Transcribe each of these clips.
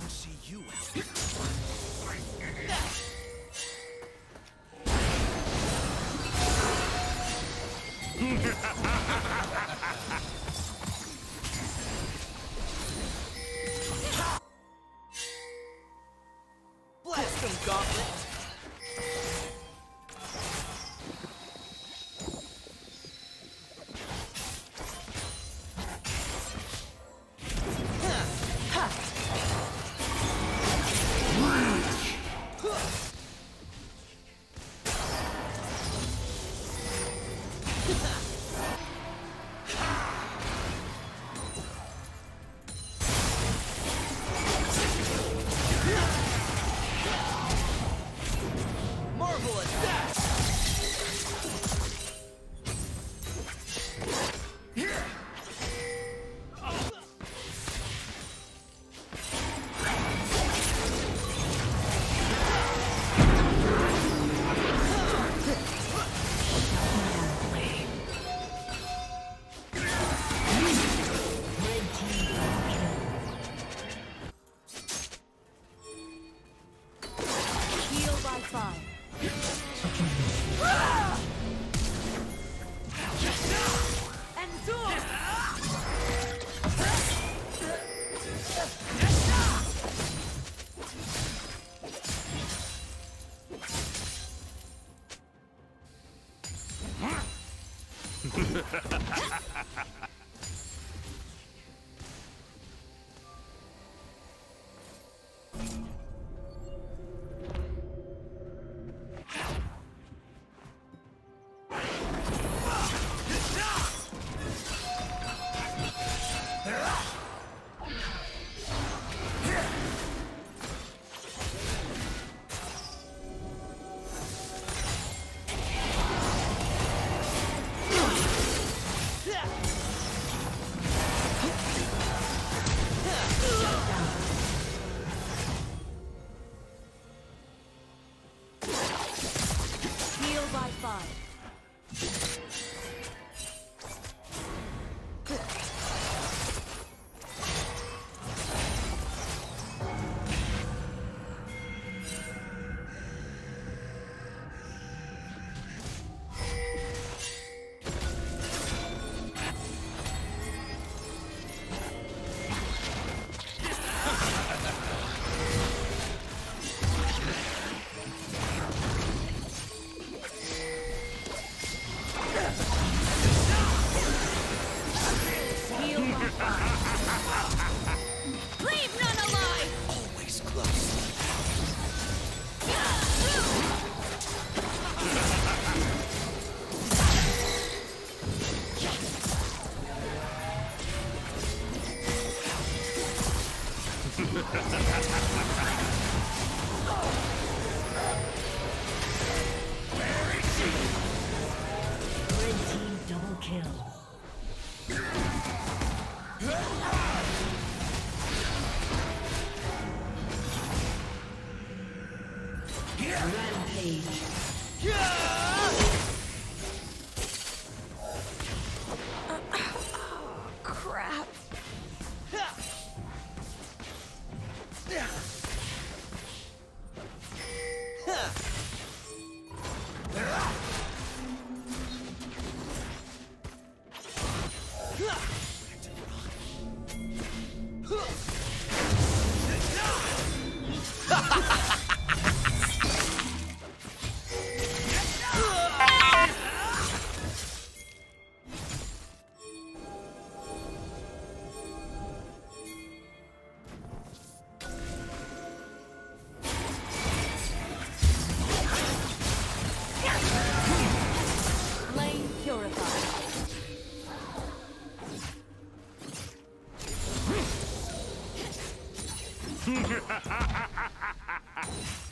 don't see you out. Ha ha ha ha ha ha!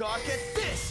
Gawk at this!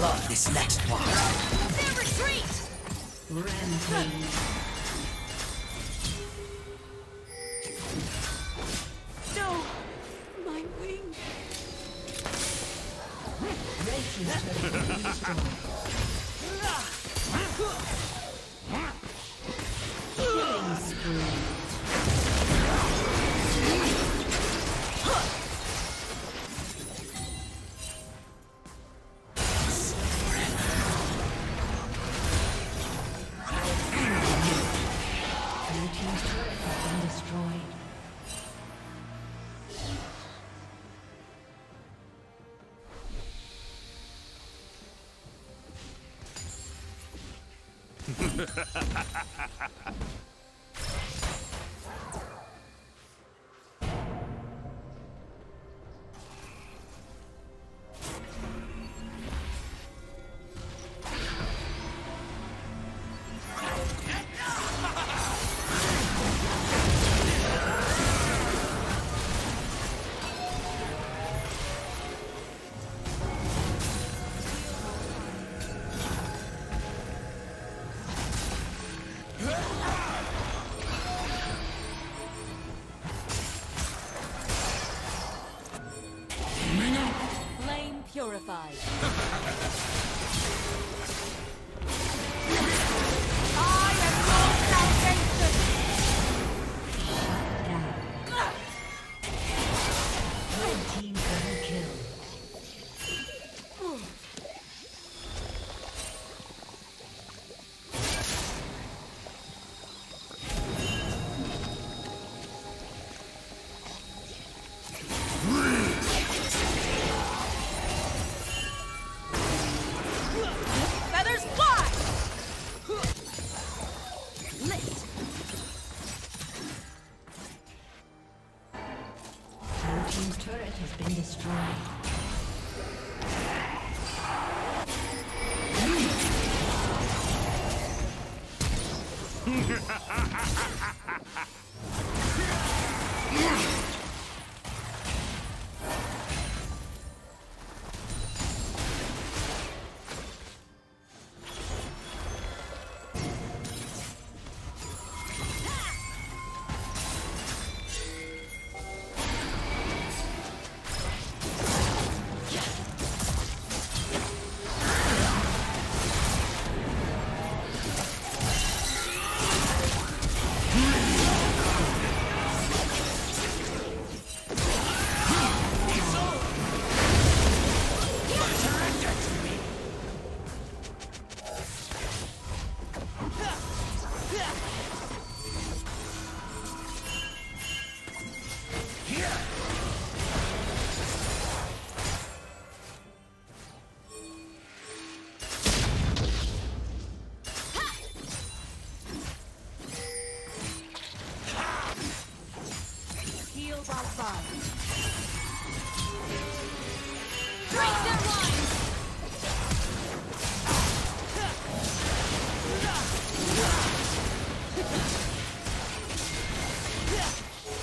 love this next part. Their retreat! Rampage. Ha ha ha ha ha ha! Ha! been destroyed. Ha ha ha ha!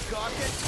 Gotcha.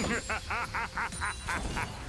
Slain the dragon. Five. Red Team's inhibitor has been destroyed.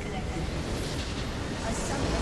ください。